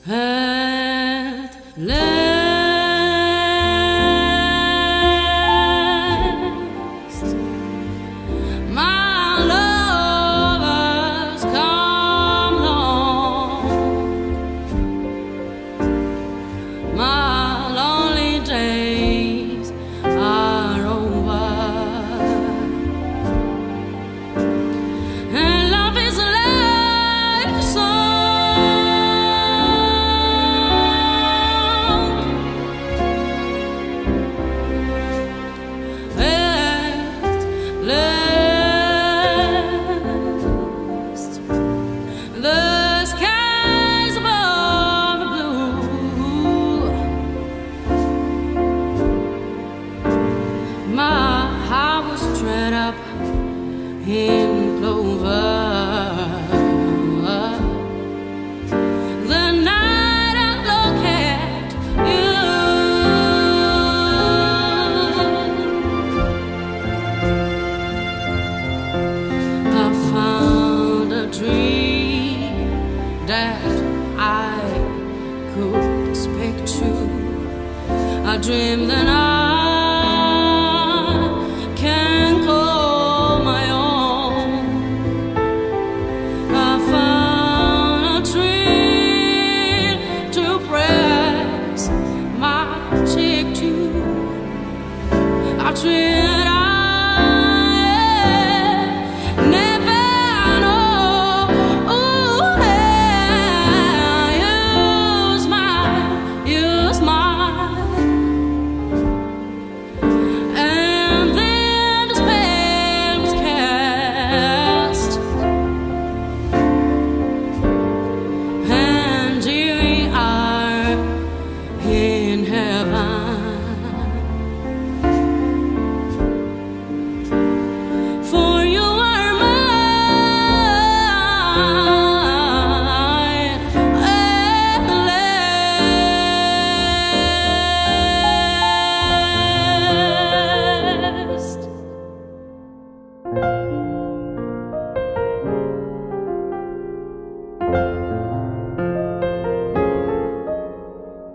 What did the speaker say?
Het leven. up in clover. The night I look at you, I found a dream that I could speak to. I dreamed that I. 虽然。